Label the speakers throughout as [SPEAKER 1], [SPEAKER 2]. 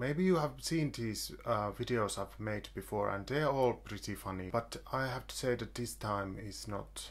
[SPEAKER 1] Maybe you have seen these uh, videos I've made before and they're all pretty funny, but I have to say that this time is not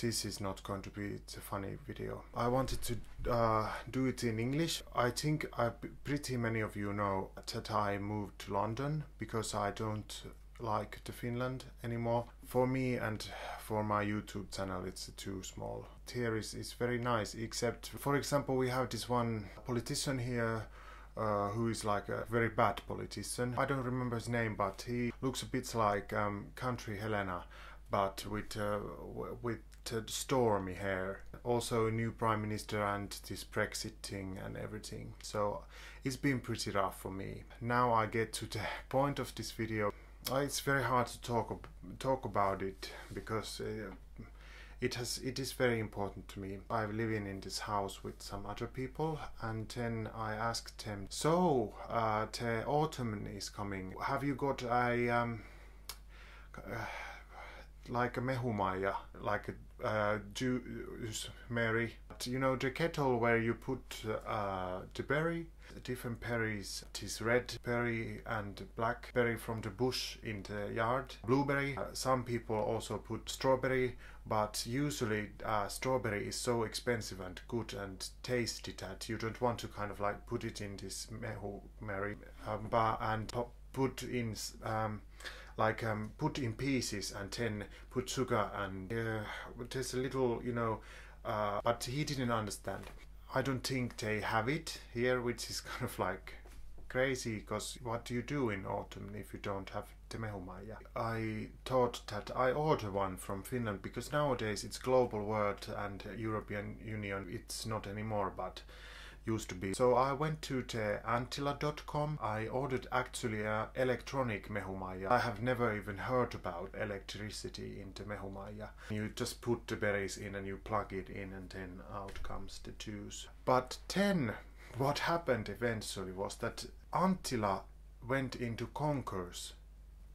[SPEAKER 1] this is not going to be a funny video. I wanted to uh, do it in English. I think I, pretty many of you know that I moved to London because I don't like the Finland anymore. For me and for my YouTube channel it's too small. Here is, is very nice except for example we have this one politician here uh, who is like a very bad politician. I don't remember his name but he looks a bit like um, Katri Helena but with uh, with stormy hair. Also a new prime minister and this Brexit thing and everything. So it's been pretty rough for me. Now I get to the point of this video. Uh, it's very hard to talk talk about it because uh, it has it is very important to me. I'm living in this house with some other people, and then I asked them, "So, uh, the autumn is coming. Have you got a um, uh, like a mehumaija, like a uh, juice Mary. You know the kettle where you put uh, the berry, the different berries. It is red berry and black berry from the bush in the yard. Blueberry. Uh, some people also put strawberry, but usually uh, strawberry is so expensive and good and tasty that you don't want to kind of like put it in this mehu Mary um, and put in. Um, like um, put in pieces and then put sugar and uh, there's a little you know uh, but he didn't understand. I don't think they have it here which is kind of like crazy because what do you do in autumn if you don't have the temehumaya i thought that i order one from finland because nowadays it's global world and european union it's not anymore but used to be. So I went to the Anttila.com. I ordered actually a electronic mehumaija. I have never even heard about electricity in the mehumaija. You just put the berries in and you plug it in and then out comes the juice. But then what happened eventually was that Anttila went into conkers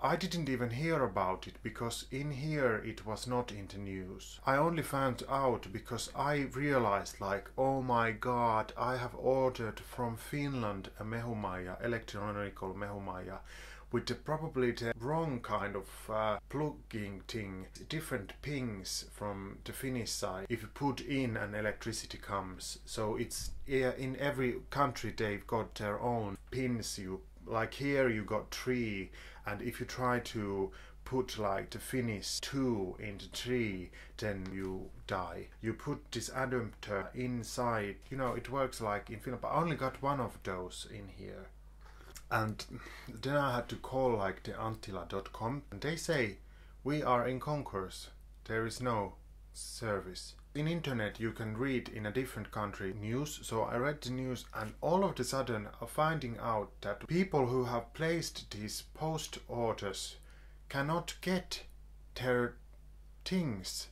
[SPEAKER 1] I didn't even hear about it because in here it was not in the news. I only found out because I realized like, oh my god, I have ordered from Finland a mehumaija, electronical mehumaija, with the, probably the wrong kind of uh, plugging thing, different pings from the Finnish side. If you put in and electricity comes, so it's in every country they've got their own pins you like here you got three and if you try to put like the Finnish 2 into 3 then you die. You put this adapter inside you know it works like in Finland but I only got one of those in here. And then I had to call like the Anttila.com and they say we are in concourse. There is no service in internet you can read in a different country news. So i read the news and all of a sudden finding out that people who have placed these post orders cannot get their things.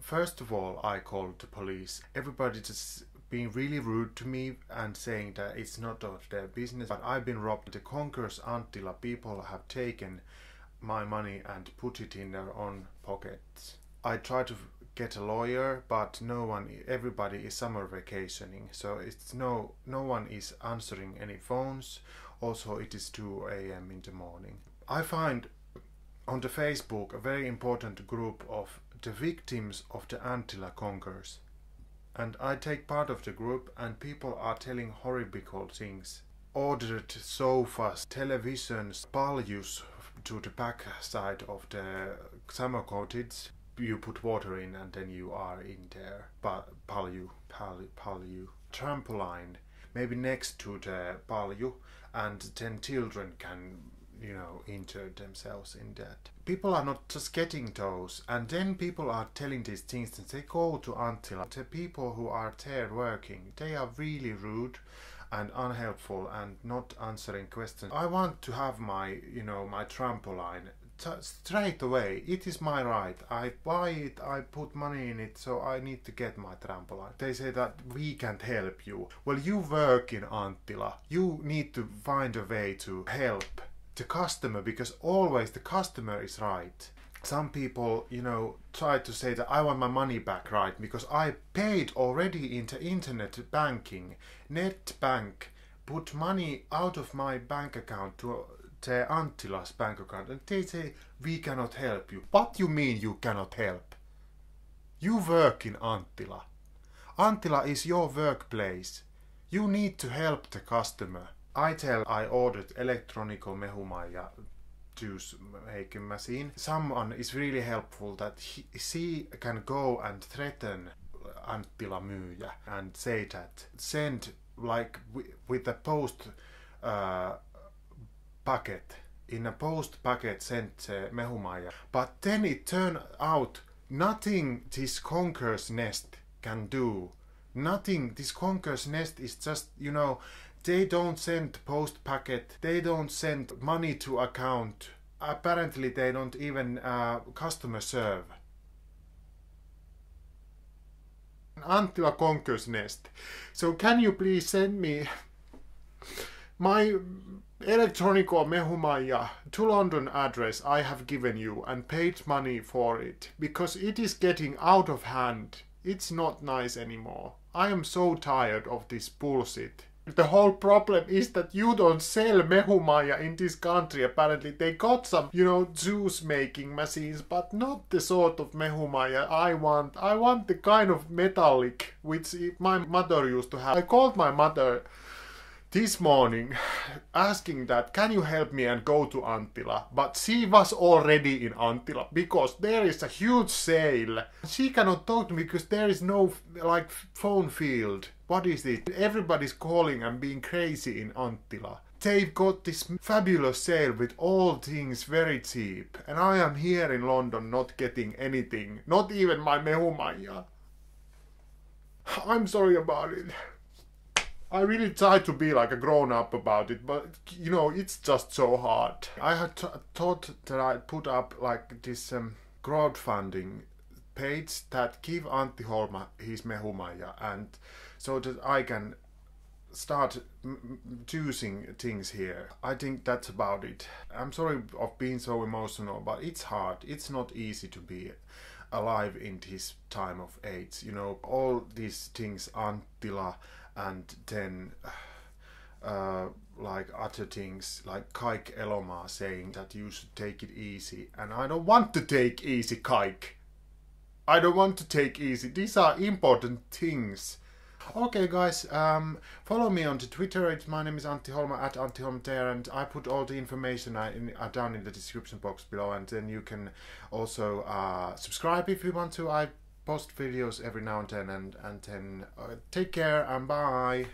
[SPEAKER 1] First of all i called the police. Everybody just being really rude to me and saying that it's not of their business. But i've been robbed. The conkers Anttila people have taken my money and put it in their own pockets. I try to get a lawyer, but no one, everybody is summer vacationing, so it's no, no one is answering any phones. Also, it is 2 a.m. in the morning. I find on the Facebook a very important group of the victims of the Anttila conkers. And I take part of the group and people are telling horrible things. Ordered sofas, televisions, paljus to the back side of the summer cottage you put water in and then you are in there. Palju palju, palju trampoline maybe next to the palju and then children can you know injure themselves in that. People are not just getting those and then people are telling these things and they go to Anttila the people who are there working they are really rude and unhelpful and not answering questions. I want to have my, you know, my trampoline straight away. It is my right. I buy it, I put money in it, so I need to get my trampoline. They say that we can't help you. Well, you work in Anttila. You need to find a way to help the customer because always the customer is right. some people, you know, try to say that I want my money back, right? Because I paid already into internet banking, net bank, put money out of my bank account to the Anttila's bank account, they say we cannot help you. What you mean you cannot help? You work in Anttila. Anttila is your workplace. You need to help the customer. I tell I ordered electronico mehumaja juice making machine. Someone is really helpful that he, she can go and threaten Anttila myyjä and say that send like with the post uh, packet in a post packet sent uh, mehumaija. But then it turned out nothing this conqueror's nest can do. Nothing. This conqueror's nest is just you know they don't send post packet. They don't send money to account. Apparently, they don't even uh, customer serve. Anttila Conquers Nest. So can you please send me my Electronico Mehumaija to London address I have given you and paid money for it because it is getting out of hand. It's not nice anymore. I am so tired of this bullshit. The whole problem is that you don't sell mehumaija in this country. Apparently, they got some, you know, juice making machines, but not the sort of mehumaija I want. I want the kind of metallic which my mother used to have. I called my mother this morning asking that can you help me and go to Anttila but she was already in Anttila because there is a huge sale. She cannot talk to me because there is no like phone field. What is it everybody's calling and being crazy in Anttila they've got this fabulous sale with all things very cheap. And I am here in London not getting anything. Not even my mehumaija I'm sorry about it I really try to be like a grown up about it, but you know, it's just so hard. I had thought that I'd put up like this um, crowdfunding page that give Antti Holma his mehumaija and so that I can start choosing things here. I think that's about it. I'm sorry of being so emotional, but it's hard. It's not easy to be alive in this time of AIDS. You know, all these things, Anttila, and then uh, like other things like Kaik Eloma saying that you should take it easy. And I don't want to take easy Kaik. I don't want to take easy. These are important things. Okay guys um, follow me on the Twitter. It's, my name is Antti Holma at Antti Holma there and I put all the information I, in, uh, down in the description box below. And then you can also uh, subscribe if you want to. I post videos every now and then and, and then uh, take care and bye